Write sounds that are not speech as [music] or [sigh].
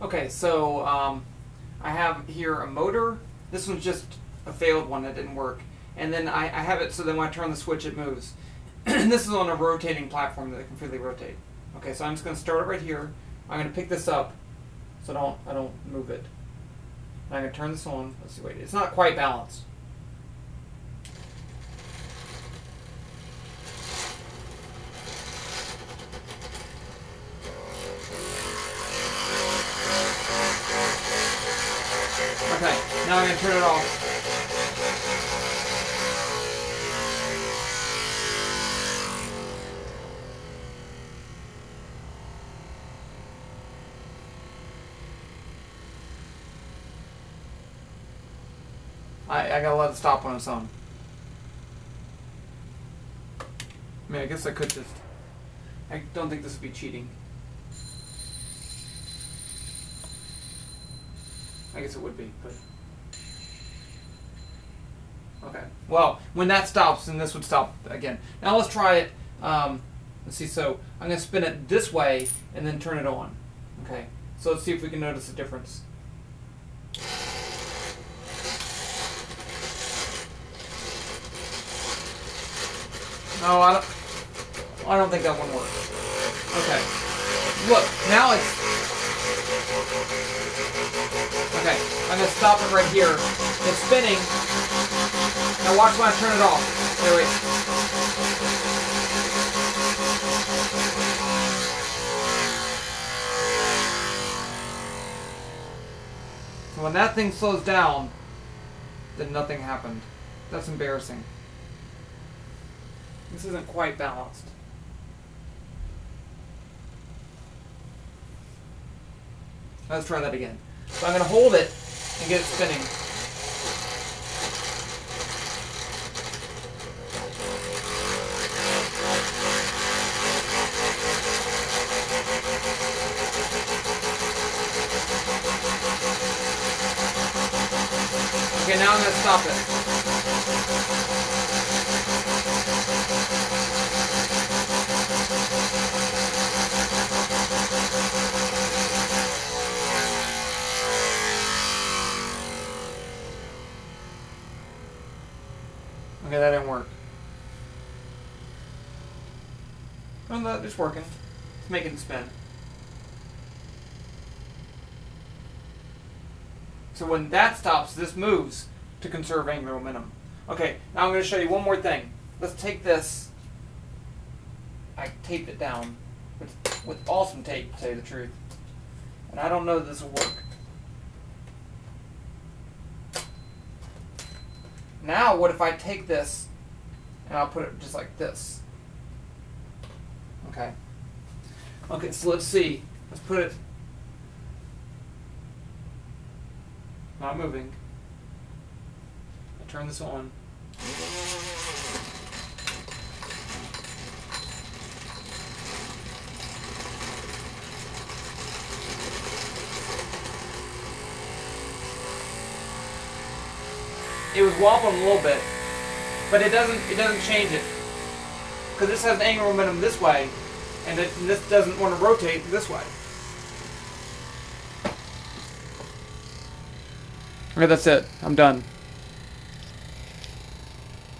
Okay, so um, I have here a motor. This one's just a failed one that didn't work. And then I, I have it so then when I turn the switch it moves. and [clears throat] this is on a rotating platform that I can freely rotate. Okay, so I'm just going to start it right here. I'm going to pick this up so don't, I don't move it. And I'm going to turn this on. Let's see, wait, it's not quite balanced. Okay, now I'm going to turn it off. I, I gotta let it stop on its own. I mean, I guess I could just... I don't think this would be cheating. I guess it would be, but... Okay. Well, when that stops, then this would stop again. Now let's try it. Um, let's see. So I'm going to spin it this way and then turn it on. Okay. So let's see if we can notice a difference. No, I don't. I don't think that one works. Okay. Look, now it's. Okay, I'm gonna stop it right here. It's spinning. Now watch when I turn it off. Wait. So when that thing slows down, then nothing happened. That's embarrassing. This isn't quite balanced. Let's try that again. So I'm going to hold it and get it spinning. Okay, now I'm to stop it. Okay, that didn't work. Well, that it's working. It's making it spin. So when that stops, this moves to conserve angular momentum. Okay, now I'm going to show you one more thing. Let's take this. I taped it down with, with awesome tape, to tell you the truth. And I don't know this will work. Now, what if I take this and I'll put it just like this? Okay. Okay, so let's see. Let's put it not moving. I turn this on. it was wobbling a little bit, but it doesn't it doesn't change it because this has an angular momentum this way, and, it, and this doesn't want to rotate this way. Okay, that's it. I'm done.